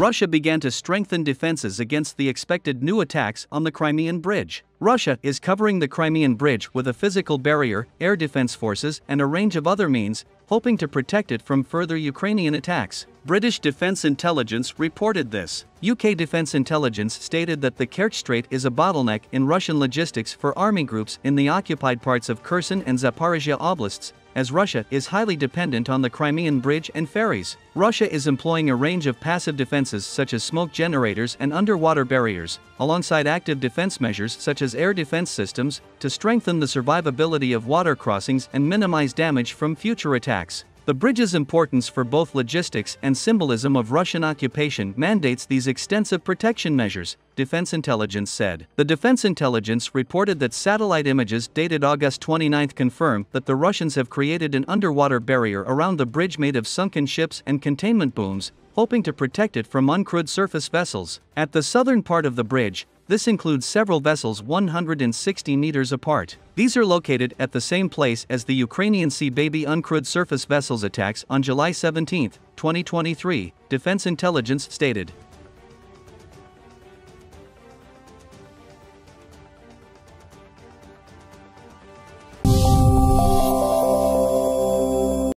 Russia began to strengthen defenses against the expected new attacks on the Crimean Bridge. Russia is covering the Crimean Bridge with a physical barrier, air defense forces, and a range of other means, hoping to protect it from further Ukrainian attacks. British Defense Intelligence reported this. UK Defense Intelligence stated that the Kerch Strait is a bottleneck in Russian logistics for army groups in the occupied parts of Kherson and Zaporizhia oblasts, as Russia is highly dependent on the Crimean Bridge and ferries. Russia is employing a range of passive defenses such as smoke generators and underwater barriers, alongside active defense measures such as air defense systems, to strengthen the survivability of water crossings and minimize damage from future attacks. The bridge's importance for both logistics and symbolism of Russian occupation mandates these extensive protection measures, Defense Intelligence said. The Defense Intelligence reported that satellite images dated August 29 confirm that the Russians have created an underwater barrier around the bridge made of sunken ships and containment booms, hoping to protect it from uncrewed surface vessels. At the southern part of the bridge, this includes several vessels 160 meters apart. These are located at the same place as the Ukrainian Sea Baby uncrewed surface vessels attacks on July 17, 2023, Defense Intelligence stated.